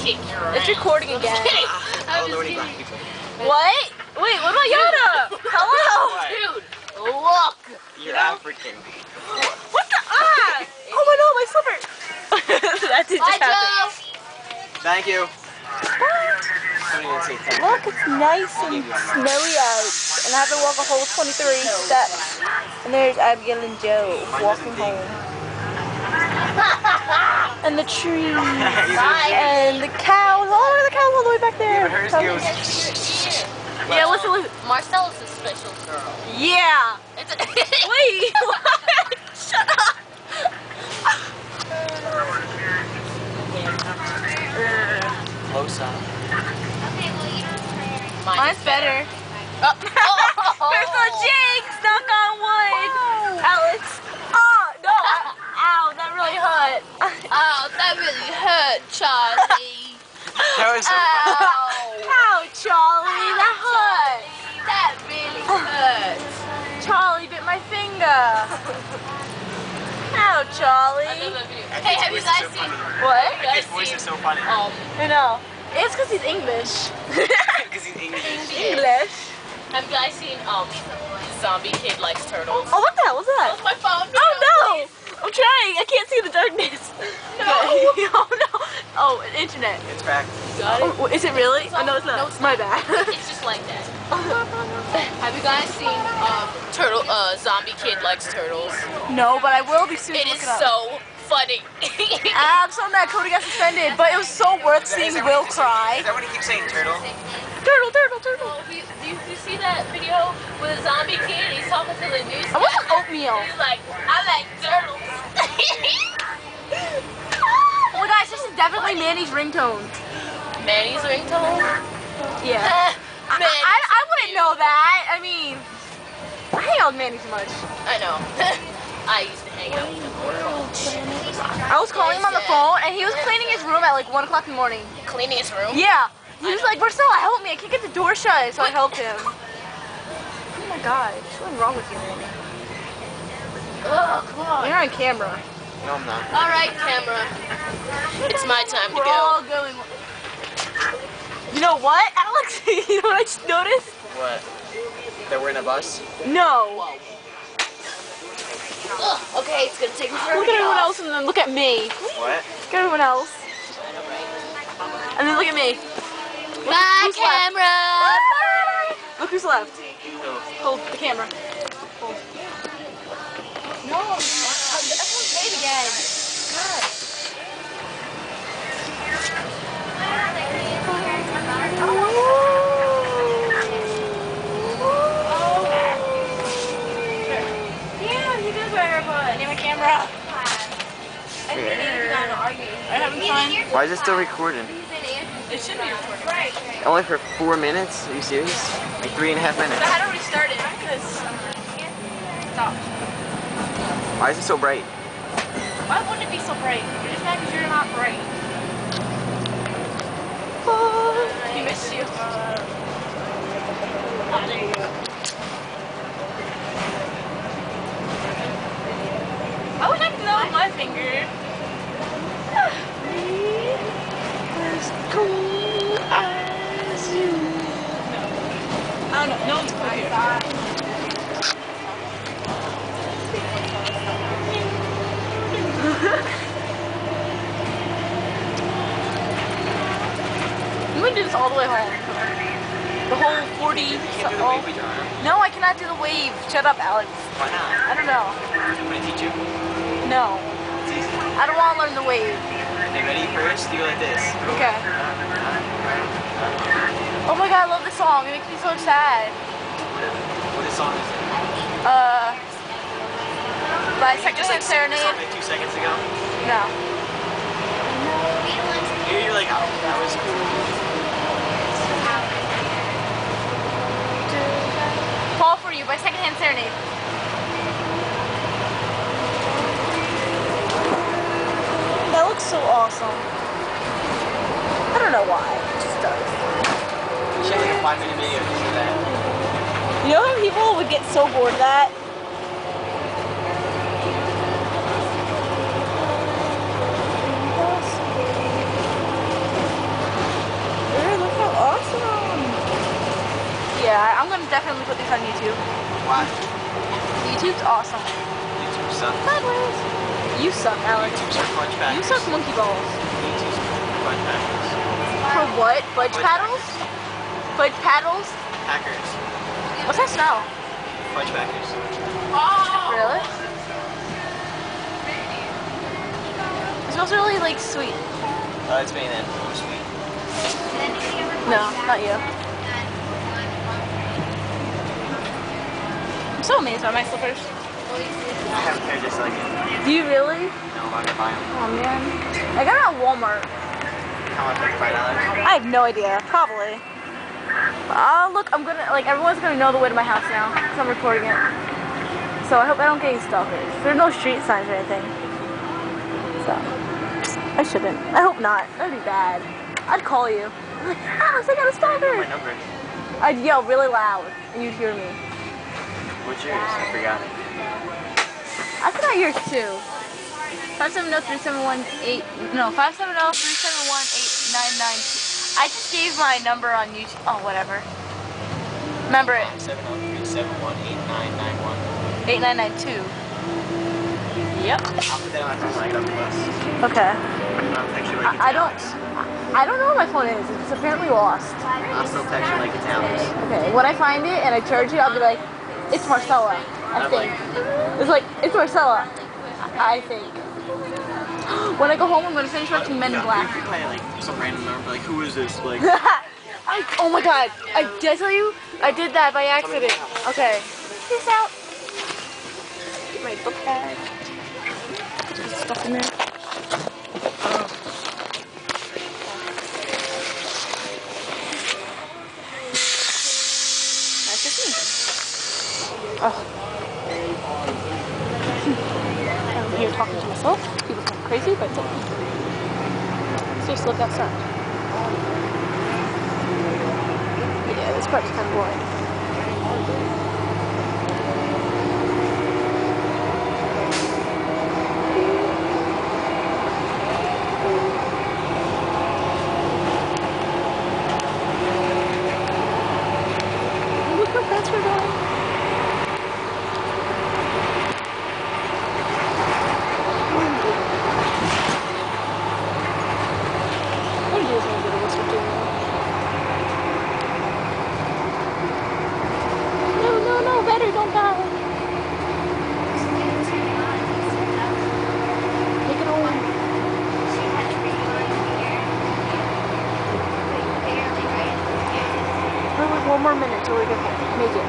kick your ass. It's recording again. I'm I don't just kidding. What? Wait, what about Yoda? Hello? Dude, look. You're African. What the? Ah! Oh my god, my slipper. that did Bye, just happen. Joe. Thank you. Don't even say thank you. Look, it's nice and snowy out. And I have to walk a whole 23 steps. And there's Abigail and Joe walking home. And the trees. And the cows. Oh, look the cows all the way back there. But hers goes. Yeah, listen, listen. Marcella's a special girl. Yeah. It's a Wait. what? Shut up. Close up. Mine's better. Oh. There's no jinx. Knock on wood. Alex. Oh, no. Ow, that really hurt. Oh, that really hurt, Charlie. That was so Ow. Ow, Charlie. That hurt. That really hurt. Charlie bit my finger. Ow, Charlie. Hey, have you guys seen? What? Have you His guys voice seen? is so funny. Um, I know. It's because he's English. Because he's English. English. have you guys seen um, Zombie Kid Likes Turtles? Oh, what the hell was that? That's my phone. Oh no! I'm trying. I can't see the darkness. No. oh no. Internet. It's back. Got it? Oh, is it really? Oh, no, it's not. No, it's My not. bad. It's just like that. Have you guys seen um, Turtle? Uh, Zombie Kid Likes Turtles. no, but I will be soon. It up. so funny. I'm so mad Cody got suspended, but it was so worth Is seeing is Will he cry. Is that what he keeps saying, turtle? Turtle, turtle, turtle. Oh, he, do you, you see that video with a zombie kid? He's talking to the news. I want some oatmeal. He's like, I like turtles. Gosh, this is definitely Manny's ringtone. Manny's ringtone? Yeah. I, I, I wouldn't know that. I mean, I hang out with Manny too much. I know. I used to hang out with him. I was calling him on the phone, and he was cleaning his room at like 1 o'clock in the morning. Cleaning his room? Yeah. He was like, Marcella, help me. I can't get the door shut. So I helped him. Oh my god. What's wrong with you, Manny? Oh, come on. You're on camera. No, I'm not. All right, camera. It's my time to go. We're go. all going. You know what, Alex? you know what I just noticed? What? That we're in a bus? No. Ugh, okay, it's gonna take me forever Look at everyone off. else and then look at me. What? Look at everyone else. And then look at me. Bye, who's left? camera. Ah! Look who's left. Hold the camera. No, everyone's late again. Yeah, you did better, but need my camera. I haven't fun. Why is it still recording? It should be recording. Only for four minutes? Are you serious? Like three and a half minutes. I had to restart it because stop. Why is it so bright? Why wouldn't it be so bright? You're just mad because you're not bright. He missed you. I would like to know with my finger. As cool as you. I don't know. No one's cool here. I'm gonna do this all the home. The whole 40. You can't do the wavy John. No, I cannot do the wave. Shut up, Alex. Why not? I don't know. I'm gonna teach you. No. I don't want to learn the wave. Okay, ready? First, you go like this. Okay. Oh my god, I love this song. It makes me so sad. What song is it? Uh. By Second just like Hand sang this Serenade? two seconds ago. No. Here you're like, oh, that was cool. For You by Second Hand Serenade. That looks so awesome. I don't know why. It just does. You should a five minute video just for that. You know how people would get so bored of that? Should definitely put these on YouTube. Why? YouTube's awesome. YouTube sucks. Sideways. You suck, Alex. YouTube sucks fudge packers. You suck monkey balls. YouTube sucks fudge packers. For what? Fudge Fudge paddles? Fudge paddles? Packers. What's that smell? Fudge packers. Oh! Really? It smells really like sweet. Oh, it's me then. I'm sweet. No, not you. So amazed by my slippers. I have a pair just like it. Do you really? No, I'm gonna buy them. Oh man. I got it at Walmart. How much? Like five dollars? I have no idea. Probably. Oh, look, I'm gonna, like, everyone's gonna know the way to my house now because I'm recording it. So I hope I don't get any stalkers. There's no street signs or anything. So, I shouldn't. I hope not. That'd be bad. I'd call you. Alex, I got a stalker! My number. I'd yell really loud and you'd hear me. What's yours? I forgot it. I forgot yours too. 570-371-8, no, 570-371-8992. I just gave my number on YouTube. Oh, whatever. Remember it, Seven oh three seven one eight nine nine one. 8992. Yep. I'll put that on my phone when I get off the bus. Okay. I'll text you like it's I, I don't, I don't know where my phone is. It's apparently lost. I'll still text you like it's Alex. Okay, when I find it and I charge it, I'll be like, it's Marcella, I think. It's like, it's Marcella, I I think. When I go home, I'm gonna finish watching Men in Black. you could play, like some random number, like who is this? Like I, oh my god, I, did I tell you? I did that by accident. Okay. Peace out. Get my book bag. Put stuff in there. That's just me. Oh. I'm here talking to myself. People think I'm crazy, but it's just look outside. Yeah, this part's kind of boring. Look how fast we're going. I'm gonna do this one video, what's we're doing now. No, no, no, better, don't die. Take it home. We have one more minute till we get. Make it.